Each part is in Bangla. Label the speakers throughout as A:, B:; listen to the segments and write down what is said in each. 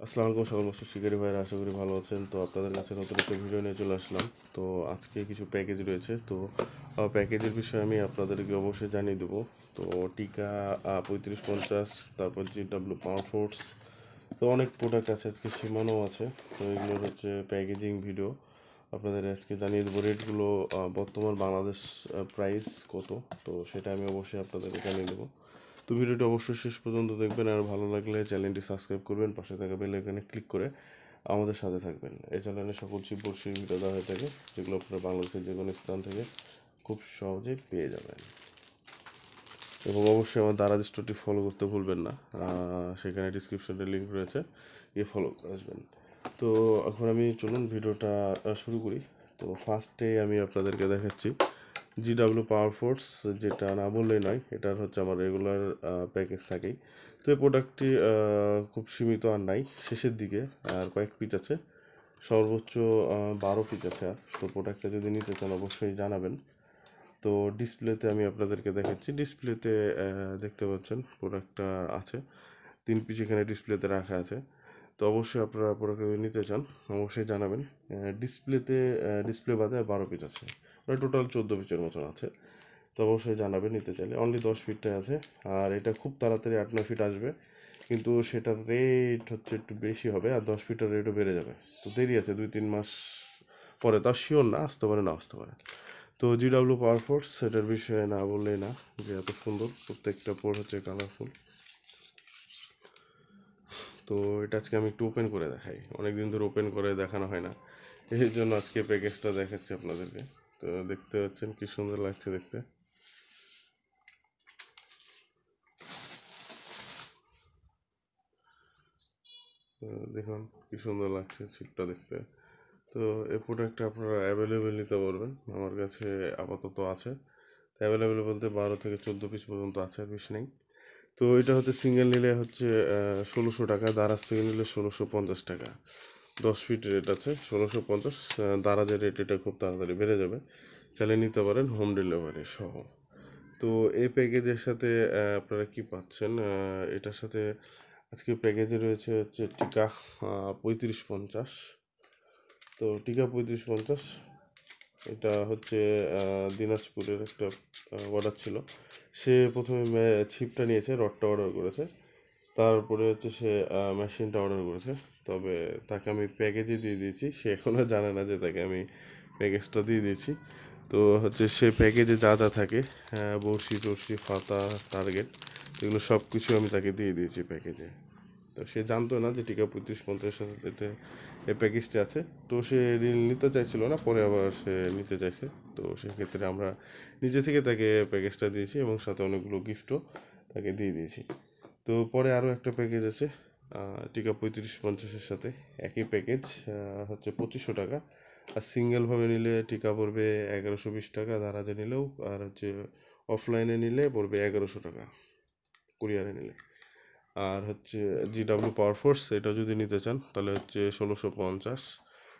A: আসসালামু আলাইকুম, সকল বছর শিকারি ভাইরা আশা করি ভালো আছেন। তো আপনাদের কাছে নতুন একটা ভিডিও নিয়ে চলে আসলাম। তো আজকে কিছু প্যাকেজ রয়েছে। তো প্যাকেজের বিষয়ে আমি আপনাদেরকে অবশ্যই জানিয়ে দেবো। তো, টিকা পঁয়ত্রিশ পঞ্চাশ, তারপর জি ডাব্লিউ পাওয়ার ফোর্স। তো, অনেক প্রোডাক্ট আছে, আজকে সীমানো আছে। তো, এগুলোর হচ্ছে প্যাকেজিং ভিডিও আপনাদের আজকে জানিয়ে দেবো রেটগুলো বর্তমান বাংলাদেশ প্রাইস কত? তো, সেটা আমি অবশ্যই আপনাদেরকে জানিয়ে দেবো। তো ভিডিওটি অবশ্যই শেষ পর্যন্ত দেখবেন, আর ভালো লাগলে চ্যানেলটি সাবস্ক্রাইব করবেন, পাশে থাকা বেল আইকনে ক্লিক করে আমাদের সাথে থাকবেন। এই চ্যানেলে সকল চিপবর্ষির ভিডিও দেওয়া হয়ে থাকে, যেগুলো আপনারা বাংলাদেশের যে কোনো স্থান থেকে খুব সহজেই পেয়ে যাবেন। এবং অবশ্যই আমার দারাজ স্টোরটি ফলো করতে ভুলবেন না সেখানে ডিসক্রিপশনে লিঙ্ক রয়েছে, গিয়ে ফলো করে আসবেন। তো এখন আমি চলুন ভিডিওটা শুরু করি। তো ফার্স্টে আমি আপনাদেরকে দেখাচ্ছি জি ডাব্লিউ পাওয়ার ফোর্স যেটা না বললেই নয়, এটার হচ্ছে আমার রেগুলার প্যাকেজ থাকেই। তো এই প্রোডাক্টটি খুব সীমিত আর নাই, শেষের দিকে, আর কয়েক পিস আছে। সর্বোচ্চ বারো পিস আছে আর। তো প্রোডাক্টটা যদি নিতে চান, অবশ্যই জানাবেন। তো ডিসপ্লেতে আমি আপনাদেরকে দেখাচ্ছি। ডিসপ্লেতে দেখতে পাচ্ছেন প্রোডাক্টটা আছে। তিন পিস এখানে ডিসপ্লেতে রাখা আছে। তো অবশ্যই আপনারা প্রোডাক্ট নিতে চান, অবশ্যই জানাবেন। ডিসপ্লেতে ডিসপ্লে বাদে বারো পিস আছে। মানে টোটাল চোদ্দ পিসের মতন আছে। তো অবশ্যই জানাবেন, নিতে চাইলে। অনলি দশ ফিটটাই আছে। আর এটা খুব তাড়াতাড়ি আট, নয় ফিট আসবে। কিন্তু সেটার রেট হচ্ছে একটু বেশি হবে আর দশ ফিটের রেটও বেড়ে যাবে। তো দেরি আছে, দুই, তিন মাস পরে। তার শিওর না, আসতে পারে, না আসতে পারে। তো জি ডাব্লিউ পাওয়ার ফোর্স সেটার বিষয়ে না বললেই না যে এত সুন্দর। প্রত্যেকটা পোর্ট হচ্ছে কালারফুল তো এটা আজকে আমি একটু ওপেন করে দেখাই। অনেকদিন ধরে ওপেন করে দেখানো হয় না। এই জন্য আজকে প্যাকেজটা দেখাচ্ছি আপনাদেরকে। তো দেখতে পাচ্ছেন কি সুন্দর লাগছে দেখতে। দেখুন কি সুন্দর লাগছে ছিপটা দেখতে। তো এই প্রোডাক্টটা আপনারা অ্যাভেলেবেল নিতে পারবেন। আমার কাছে আপাতত আছে। অ্যাভেলেবেল বলতে বারো থেকে চোদ্দ পিস পর্যন্ত আছে, আর বেশি নেই। তো এটা হচ্ছে সিঙ্গেল নিলে হচ্ছে ষোলোশো টাকা, দারাজ থেকে নিলে ষোলোশো পঞ্চাশ টাকা। দশ ফিট রেট আছে, ষোলোশো পঞ্চাশ দারাজের রেট এটা খুব তাড়াতাড়ি বেড়ে যাবে। চাইলে নিতে পারেন হোম ডেলিভারি সহ। তো এই প্যাকেজের সাথে আপনারা কি পাচ্ছেন? এটার সাথে আজকে প্যাকেজে রয়েছে হচ্ছে টিকা পঁয়ত্রিশ পঞ্চাশ। তো টিকা পঁয়ত্রিশ পঞ্চাশ, এটা হচ্ছে দিনাজপুরের একটা অর্ডার ছিল। সে প্রথমে ছিপটা নিয়েছে রডটা অর্ডার করেছে। তারপরে হচ্ছে সে মেশিনটা অর্ডার করেছে। তবে তাকে আমি প্যাকেজই দিয়ে দিয়েছি। সে এখনও জানে না যে তাকে আমি প্যাকেজটা দিয়ে দিয়েছি। তো হচ্ছে সে প্যাকেজে যা যা থাকে বড়শি টর্শি ফাতা টার্গেট এগুলো সব কিছু আমি তাকে দিয়ে দিয়েছি প্যাকেজে তো সে জানতো না যে টিকা পঁয়ত্রিশ পঞ্চাশ এতে এই প্যাকেজটি আছে। তো সে ঋণ নিতে চাইছিল না, পরে আবার সে নিতে চাইছে। তো সেক্ষেত্রে আমরা নিজে থেকে তাকে প্যাকেজটা দিয়েছি এবং সাথে অনেকগুলো গিফটও তাকে দিয়ে দিয়েছি। তো পরে আরও একটা প্যাকেজ আছে টিকা পঁয়ত্রিশ পঞ্চাশের সাথে একই প্যাকেজ হচ্ছে পঁচিশশো টাকা। আর সিঙ্গেলভাবে নিলে টিকা পড়বে এগারোশো বিশ টাকা, দারাজে নিলেও, আর হচ্ছে অফলাইনে নিলে পড়বে এগারোশো টাকা, কুরিয়ারে নিলে। আর হচ্ছে জি ডাব্লিউ পাওয়ার ফোর্স এটা যদি নিতে চান, তাহলে হচ্ছে ষোলোশো পঞ্চাশ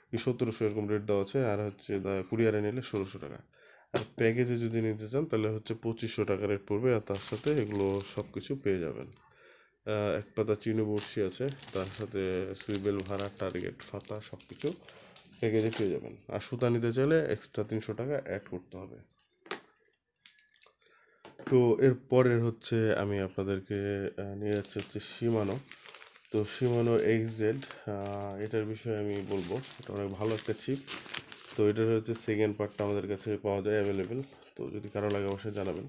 A: কি সতেরোশো এরকম রেট দেওয়া আছে, আর হচ্ছে কুরিয়ারে নিলে ষোলোশো টাকা। আর প্যাকেজে যদি নিতে চান, তাহলে হচ্ছে পঁচিশশো টাকা রেট পড়বে, আর তার সাথে এগুলো সব কিছু পেয়ে যাবেন। এক পাতা চিনি বড়শি আছে, তার সাথে সুইবেল ভাড়া, টার্গেট, ফাতা সব কিছু প্যাকেজে পেয়ে যাবেন। আর সুতা নিতে চাইলে এক্সট্রা তিনশো টাকা অ্যাড করতে হবে। তো এর পরের হচ্ছে আমি আপনাদেরকে নিয়ে যাচ্ছি হচ্ছে সীমানো তো সীমানো এক্স জেড এটার বিষয়ে আমি বলব, এটা অনেক ভালো একটা চিপ তো এটার হচ্ছে সেকেন্ড পার্টটা আমাদের কাছে পাওয়া যায় অ্যাভেলেবেল তো যদি কারও লাগে অবশ্যই জানাবেন।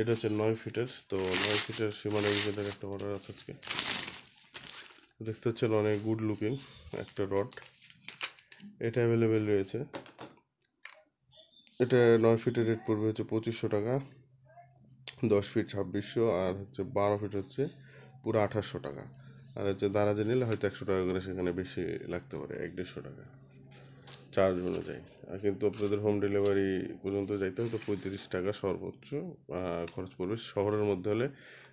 A: এটা হচ্ছে নয় ফিটের তো নয় ফিটের সীমানো এক্স একটা অর্ডার আছে আজকে। দেখতে হচ্ছেন অনেক গুড লুকিং একটা রড এটা অ্যাভেলেবেল রয়েছে। এটা নয় ফিটের রেট পড়বে হচ্ছে পঁচিশশো টাকা, দশ ফিট ছাব্বিশশো, আর হচ্ছে বারো ফিট হচ্ছে পুরো আঠাশশো টাকা। আর হচ্ছে দারাজে নিলে হয়তো একশো টাকা করে সেখানে বেশি লাগতে পারে, এক দেড়শো টাকা। চার্জ অনুযায়ী আর কিন্তু আপনাদের হোম ডেলিভারি পর্যন্ত যাইতে হয়তো পঁয়ত্রিশ টাকা সর্বোচ্চ খরচ পড়বে। শহরের মধ্যে হলে,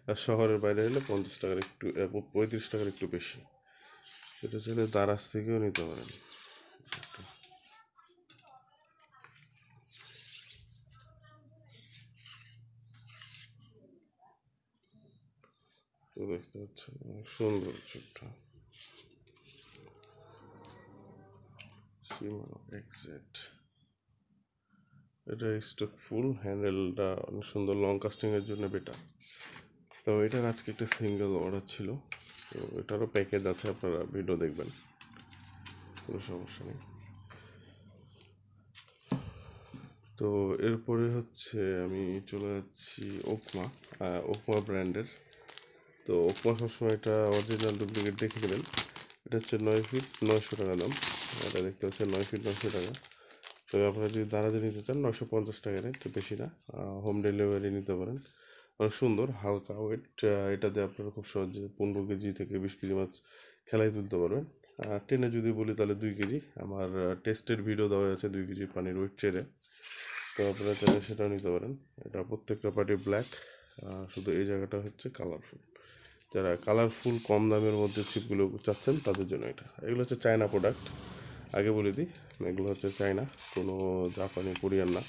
A: আর শহরের বাইরে হলে পঞ্চাশ টাকার একটু পঁয়ত্রিশ টাকার একটু বেশি। সেটা চাইলে দারাজ থেকেও নিতে পারেন। তো দেখতে পাচ্ছেন, সুন্দর ছোট্ট শিমানো এক্সেট এটা স্টক ফুল হ্যান্ডেলটা অনেক সুন্দর লং কাস্টিংয়ের জন্য বেটার তো এটার আজকে একটা সিঙ্গেল অর্ডার ছিল। তো এটারও প্যাকেজ আছে, আপনারা ভিডিও দেখবেন। কোনো সমস্যা নেই। তো এরপরে হচ্ছে আমি চলে যাচ্ছি ওকমা ওকমা ব্র্যান্ডের তো ওকমা সবসময় এটা অরিজিনাল ডুপ্লিকেট দেখে নেবেন। এটা হচ্ছে নয় ফিট নয়শো টাকা দাম। এটা দেখতে হচ্ছে নয় ফিট নয়শো টাকা। তো আপনারা যদি দাঁড়াতে নিতে চান, নয়শো পঞ্চাশ টাকা একটু বেশি না। হোম ডেলিভারি নিতে পারেন। অনেক সুন্দর, হালকা ওয়েট এটা দিয়ে আপনারা খুব সহজে পনেরো কেজি থেকে বিশ কেজি মাছ খেলায় তুলতে পারবেন। টেনে যদি বলি, তাহলে দুই কেজি। আমার টেস্টের ভিডিও দেওয়া আছে দুই কেজি পানির ওয়েট চেড়ে তো আপনারা চাইলে সেটাও নিতে পারেন। এটা প্রত্যেকটা পার্টি ব্ল্যাক শুধু এই জায়গাটা হচ্ছে কালারফুল যারা কালারফুল কম দামের মধ্যে ছিপগুলো চাচ্ছেন, তাদের জন্য এটা। এগুলো হচ্ছে চায়না প্রোডাক্ট আগে বলে দিই, এগুলো হচ্ছে চায়না, কোনো জাপানি, কোরিয়ান না।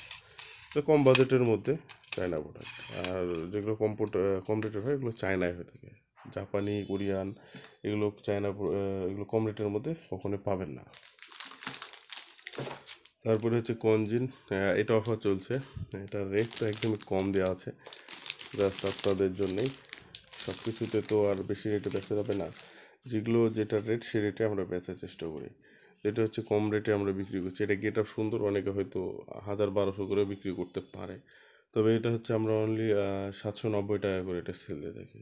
A: তো কম বাজেটের মধ্যে চায়না প্রোডাক্ট আর যেগুলো কম্পোর্ট কম রেটের হয়, এগুলো চায়নায় হয়ে থাকে। জাপানি, কোরিয়ান, এগুলো চায়না এগুলো কম রেটের মধ্যে কখনোই পাবেন না। তারপরে হচ্ছে কনজিন এটা অফার চলছে। এটার রেটটা একদমই কম দেওয়া আছে। জাস্ট আপনাদের জন্যেই। সব কিছুতে তো আর বেশি রেটে বেচা যাবে না। যেগুলো যেটা রেট সে রেটে আমরা বেচার চেষ্টা করি। এটা হচ্ছে কম রেটে আমরা বিক্রি করছি। এটা গেট আপ সুন্দর অনেকে হয়তো হাজার বারোশো করে বিক্রি করতে পারে। তবে এটা হচ্ছে আমরা অনলি সাতশো নব্বই টাকা করে এটা সেল দিয়ে থাকি।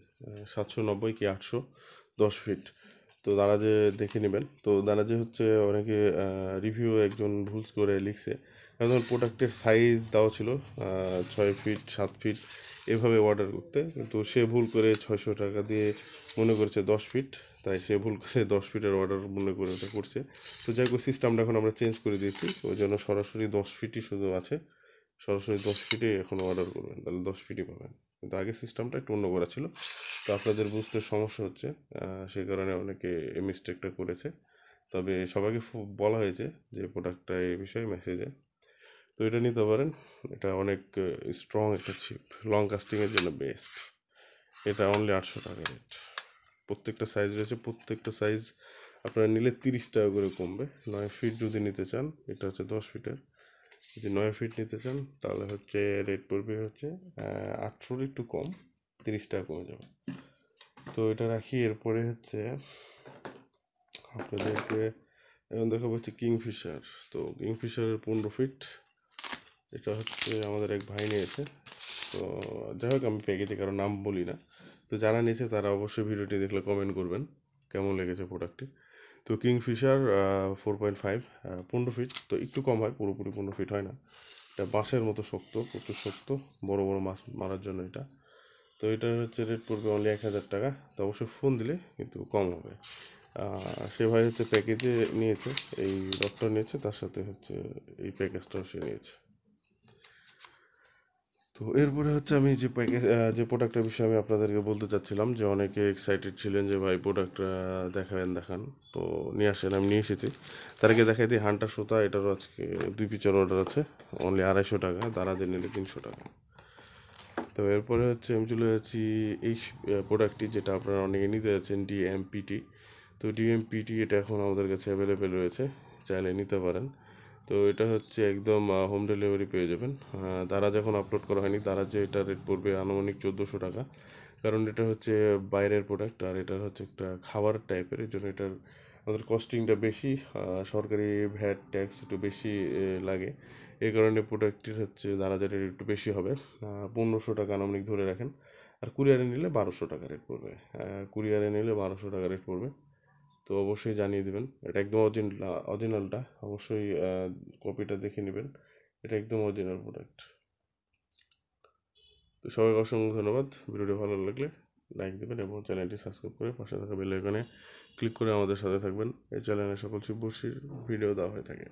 A: সাতশো নব্বই কি আটশো? দশ ফিট তো যে দেখে নেবেন। তো যে হচ্ছে অনেকে রিভিউ একজন ভুলস করে লিখছে। কারণ প্রোডাক্টের সাইজ দেওয়া ছিল ছয় ফিট সাত ফিট এভাবে অর্ডার করতে। কিন্তু সে ভুল করে ছয়শো টাকা দিয়ে মনে করেছে দশ ফিট তাই সে ভুল করে দশ ফিটের অর্ডার মনে করে ওটা করছে। তো যাই হোক সিস্টেমটা এখন আমরা চেঞ্জ করে দিয়েছি, ওই জন্য সরাসরি দশ ফিটই শুধু আছে। সরাসরি দশ ফিটে এখন অর্ডার করবেন, তাহলে দশ ফিটই পাবেন। কিন্তু আগে সিস্টেমটা একটু অন্য করা ছিল। তো আপনাদের বুঝতে সমস্যা হচ্ছে সেই কারণে অনেকে এই মিস্টেকটা করেছে। তবে সবাইকে বলা হয়েছে যে প্রোডাক্টটা এই বিষয়ে মেসেজে তো এটা নিতে পারেন। এটা অনেক স্ট্রং একটা চিপ লং কাস্টিংয়ের জন্য বেস্ট এটা অনলি আটশো টাকা রেট প্রত্যেকটা সাইজ রয়েছে, প্রত্যেকটা সাইজ আপনারা নিলে তিরিশ টাকা করে কমবে। নয় ফিট যদি নিতে চান, এটা হচ্ছে দশ ফিটের যদি নয় ফিট নিতে চান, তাহলে হচ্ছে রেট পড়বে হচ্ছে আটশোর একটু কম, তিরিশ টাকা কমে যাবে। তো এটা রাখি, এরপরে হচ্ছে আপনাদেরকে এখন দেখাবো হচ্ছে কিংফিশার। তো কিংফিশারের পনেরো ফিট এটা হচ্ছে আমাদের এক ভাই নিয়েছে। তো যাই হোক, আমি প্যাকেজে কারও নাম বলি না। তো যারা নিয়েছে, তারা অবশ্যই ভিডিওটি দেখলে কমেন্ট করবেন, কেমন লেগেছে প্রোডাক্টটি তো কিংফিশার ফোর পয়েন্ট ফাইভ পনেরো ফিট তো একটু কম হয়, পুরোপুরি পনেরো ফিট হয় না। এটা বাঁশের মতো শক্ত, প্রচুর শক্ত, বড় বড় মাছ মারার জন্য এটা। তো এটার হচ্ছে রেট পড়বে অনলি এক হাজার টাকা। তো অবশ্যই ফোন দিলে কিন্তু কম হবে। সে ভাই হচ্ছে প্যাকেজে নিয়েছে, এই ডক্টর নিয়েছে, তার সাথে হচ্ছে এই প্যাকেজটাও সে নিয়েছে। তো এরপরে হচ্ছে আমি যে প্যাকেজ যে প্রোডাক্টের বিষয়ে আমি আপনাদেরকে বলতে চাচ্ছিলাম, যে অনেকে এক্সাইটেড ছিলেন যে ভাই প্রোডাক্টটা দেখাবেন, দেখান। তো নিয়ে আসেন, আমি নিয়ে এসেছি। তার আগে দেখাই দিই হান্টার সুতা, এটারও আজকে দুই পিচার অর্ডার আছে। অনলি আড়াইশো টাকা দারাজে নিলে তিনশো টাকা। তো এরপরে হচ্ছে আমি চলে যাচ্ছি এই প্রোডাক্টটি যেটা আপনারা অনেকে নিতে যাচ্ছেন ডিএমপিটি তো ডিএমপিটি এটা এখন আমাদের কাছে অ্যাভেলেবেল রয়েছে। চাইলে নিতে পারেন। তো এটা হচ্ছে একদম হোম ডেলিভারি পেয়ে যাবেন। তারা যখন আপলোড করা হয়নি, তারা যে এটা রেট পড়বে আনুমানিক চোদ্দোশো টাকা। কারণ এটা হচ্ছে বাইরের প্রোডাক্ট আর এটা হচ্ছে একটা খাবার টাইপের এই জন্য এটার আমাদের কস্টিংটা বেশি সরকারি ভ্যাট ট্যাক্স একটু বেশি লাগে। এই কারণে প্রোডাক্টটির হচ্ছে দানাদার রেট একটু বেশি হবে। পনেরোশো টাকা আনুমানিক ধরে রাখেন। আর কুরিয়ারে নিলে বারোশো টাকা রেট পড়বে। কুরিয়ারে নিলে বারোশো টাকা রেট পড়বে। তো অবশ্যই জানিয়ে দেবেন। এটা একদম অরিজিনাল অরিজিনালটা অবশ্যই কপিটা দেখে নেবেন। এটা একদম অরিজিনাল প্রোডাক্ট তো সবাইকে অসংখ্য ধন্যবাদ। ভিডিওটি ভালো লাগলে লাইক দেবেন এবং চ্যানেলটি সাবস্ক্রাইব করে পাশে থাকা বেল ক্লিক করে আমাদের সাথে থাকবেন। এই চ্যানেলে সকল শিববর্ষীর ভিডিও দেওয়া হয়ে থাকে।